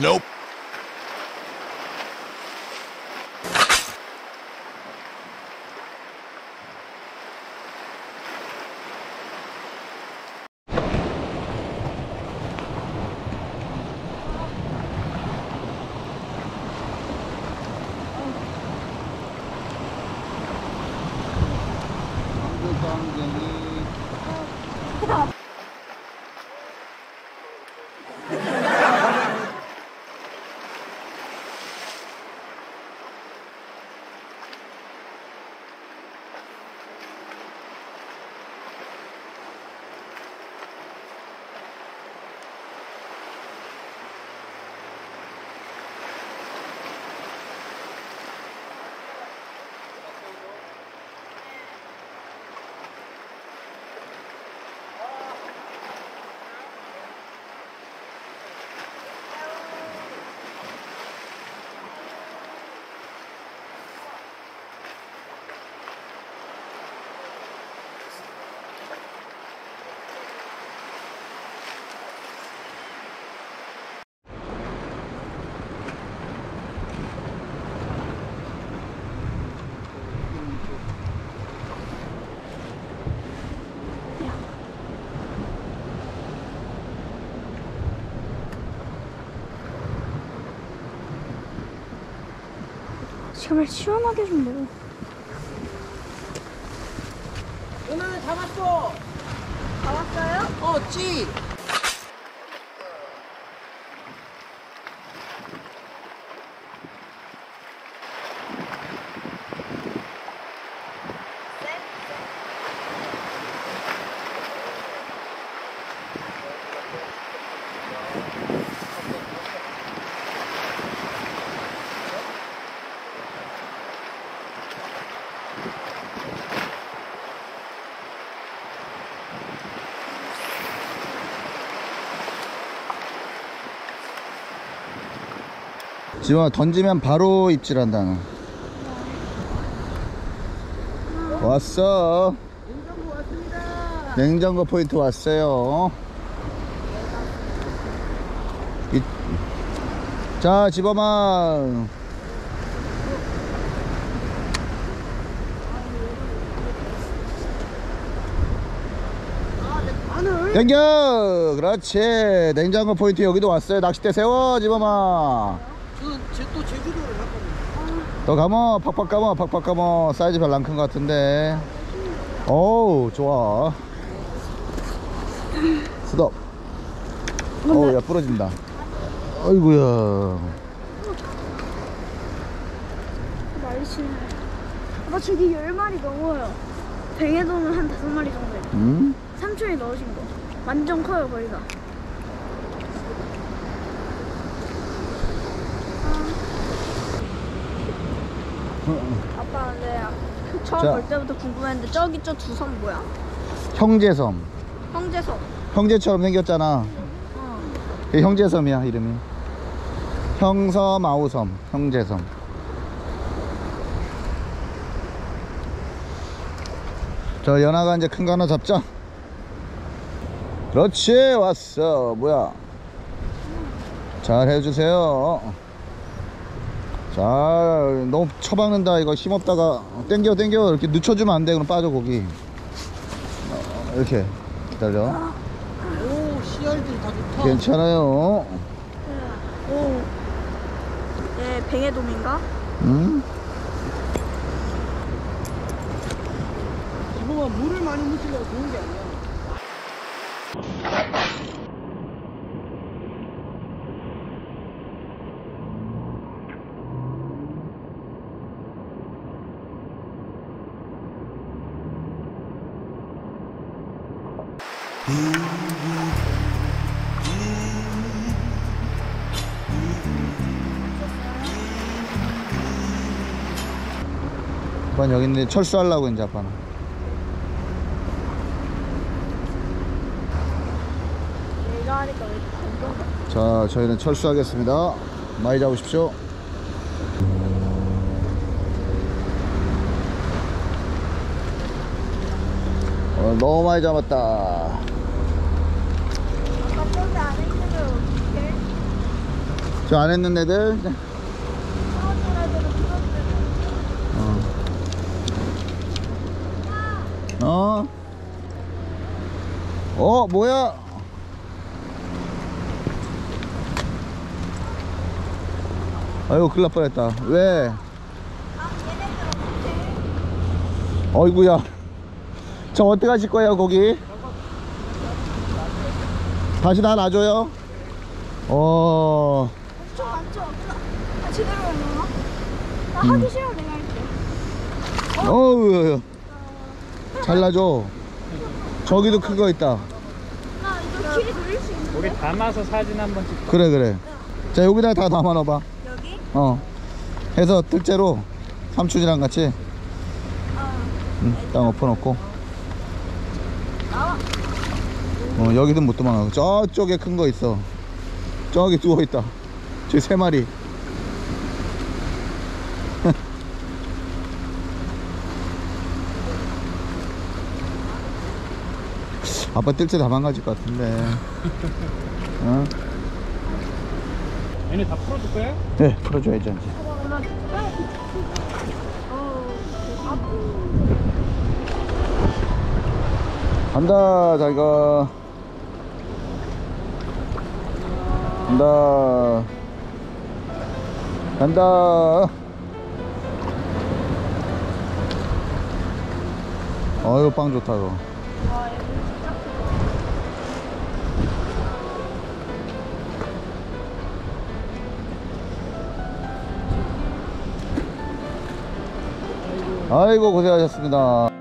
Nope. Stop. 제발 시원하게 좀 내려. 오늘 잡았어. 잡았어요? 어, 찌. 지금 던지면 바로 입질한다. 너. 왔어. 냉장고 왔습니다. 냉장고 포인트 왔어요. 이- 자, 집어마. 당겨! 그렇지. 냉장고 포인트 여기도 왔어요. 낚싯대 세워, 집어마. 저또 제주도를 갔거든요. 더 감어, 팍팍 감어, 팍팍 감어. 사이즈 별로 안 큰 것 같은데. 어우, 좋아. 스톱. 어우, 야, 부러진다. 어이구야. 날씨네. 아빠 저기 열 마리 넘어요. 뱅에도는 한 다섯 마리 정도. 돼요. 응? 삼촌이 넣으신 거. 완전 커요 거기가. 아빠 근데 처음 자. 볼 때부터 궁금했는데 저기 저 두 섬 뭐야? 형제섬. 형제섬. 형제처럼 생겼잖아. 어. 형제섬이야, 이름이. 형섬, 아우섬, 형제섬. 저 연하가 이제 큰 거 하나 잡자. 그렇지, 왔어. 뭐야. 잘 해주세요. 잘, 너무 처박는다. 이거 힘없다가. 땡겨, 땡겨. 이렇게 늦춰주면 안 돼. 그럼 빠져, 고기. 어, 이렇게. 기다려. 오, 씨알들이 다 좋다. 괜찮아요. 오. 네, 뱅에돔인가? 응? 이거가 물을 많이 묻히려고 좋은 게 아니야. 아빠는 여기 있는데 철수하려고 이제 아빠는. 내가 하니까 왜 이렇게 건강 자, 저희는 철수하겠습니다. 많이 잡으십시오. 어, 너무 많이 잡았다. 아빠 저 안 했는 애들. 어. 어. 어, 뭐야? 아이고, 큰일 날 뻔했다. 왜? 어이구야. 저 어떻게 하실 거예요, 거기? 다시 다 놔줘요? 어, 엄청 많죠? 아, 제대로 해놓나? 나 하기 싫어, 내가 할게. 어우, 잘라줘. 저기도 큰 거 있다. 나 이거 길이 돌릴 수 있는데? 거기 담아서 사진 한번 찍. 그래, 그래. 자, 여기다 다 담아놔봐. 여기? 어. 해서 둘째로 삼촌이랑 같이 아, 응, 딱 엎어놓고. 어, 여기도 못 도망가고. 저쪽에 큰 거 있어. 저기 누워있다. 저기 세 마리. 아빠 뜰채 다 망가질 것 같은데. 어? 얘네 다 풀어줄 거야? 네, 풀어줘야지, 이제. 간다, 자기가. 간다. 간다. 어유, 빵 좋다, 이거. 아이고, 고생하셨습니다.